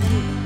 home.